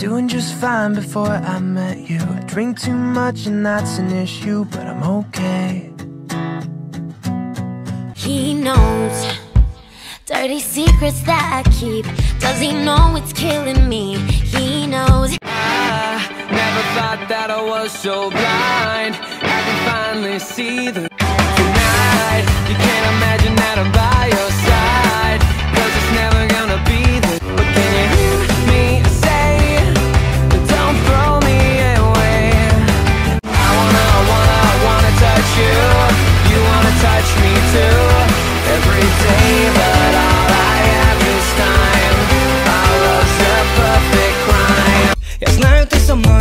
doing just fine before I met you. I drink too much and that's an issue, but I'm okay. He knows dirty secrets that I keep. Does he know it's killing me? He knows. I never thought that I was so blind. I can finally see the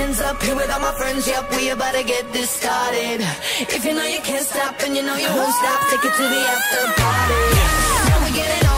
hands up here with all my friends, yep, we about to get this started. If you know you can't stop and you know you won't stop, take it to the after party. Now we get it on